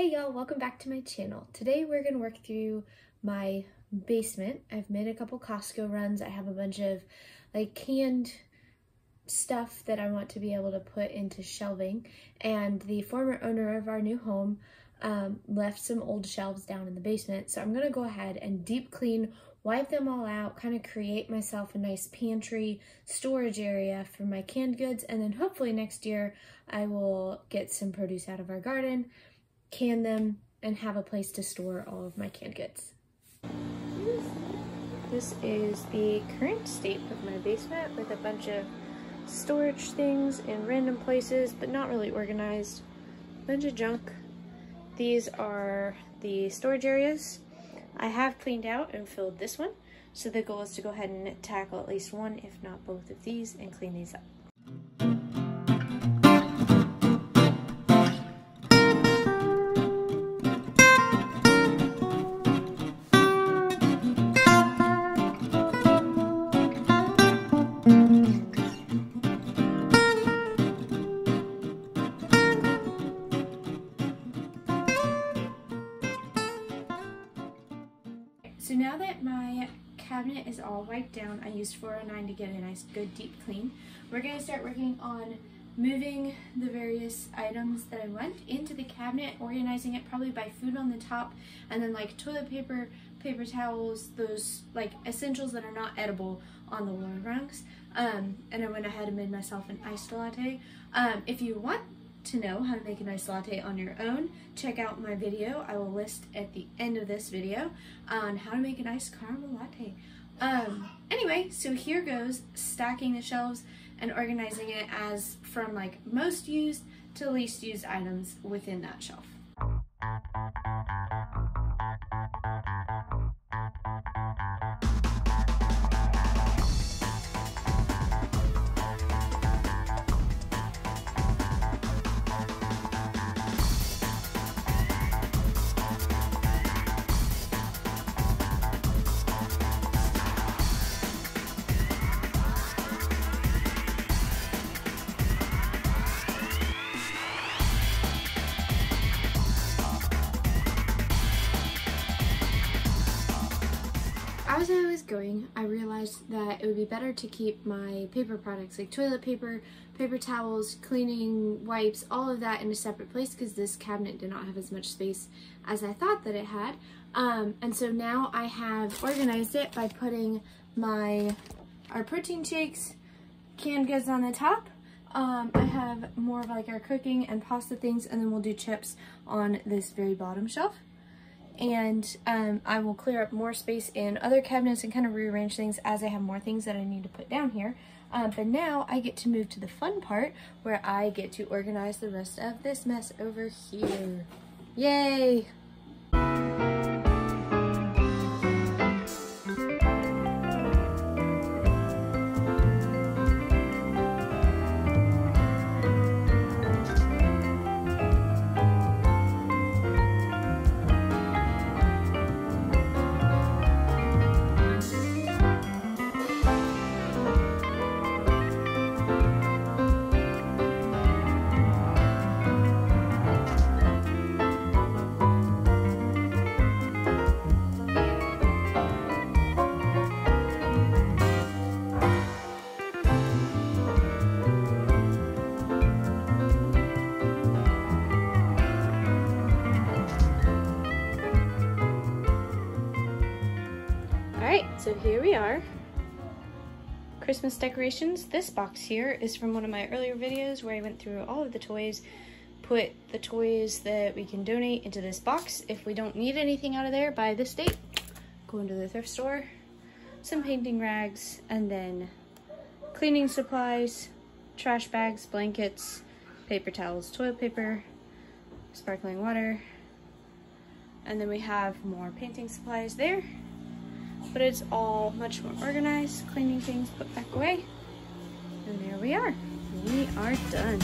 Hey y'all, welcome back to my channel. Today we're to work through my basement. I've made a couple Costco runs. I have a bunch of like canned stuff that I want to be able to put into shelving and the former owner of our new home um, left some old shelves down in the basement. So I'm to go ahead and deep clean, wipe them all out, kind of create myself a nice pantry storage area for my canned goods and then hopefully next year I will get some produce out of our garden, can them, and have a place to store all of my canned goods. This is the current state of my basement with a bunch of storage things in random places, but not really organized. Bunch of junk. These are the storage areas. I have cleaned out and filled this one, so the goal is to go ahead and tackle at least one, if not both of these, and clean these up. So now that my cabinet is all wiped down, I used 409 to get a nice good deep clean. We're going to start working on moving the various items that I want into the cabinet, organizing it probably by food on the top, and then like toilet paper, paper towels, those like essentials that are not edible on the lower rungs. Um, and I went ahead and made myself an iced latte. Um, if you want to know how to make a nice latte on your own, check out my video. I will list at the end of this video on how to make a nice caramel latte. Um, anyway, so here goes stacking the shelves and organizing it as from like most used to least used items within that shelf. As I was going, I realized that it would be better to keep my paper products like toilet paper, paper towels, cleaning wipes, all of that in a separate place because this cabinet did not have as much space as I thought that it had. Um, and so now I have organized it by putting my our protein shakes, canned goods on the top. Um, I have more of like our cooking and pasta things and then we'll do chips on this very bottom shelf and um, I will clear up more space in other cabinets and kind of rearrange things as I have more things that I need to put down here. Um, but now I get to move to the fun part where I get to organize the rest of this mess over here. Yay! So here we are. Christmas decorations. This box here is from one of my earlier videos where I went through all of the toys, put the toys that we can donate into this box. If we don't need anything out of there by this date, go into the thrift store, some painting rags, and then cleaning supplies, trash bags, blankets, paper towels, toilet paper, sparkling water, and then we have more painting supplies there but it's all much more organized, cleaning things put back away. And there we are. We are done.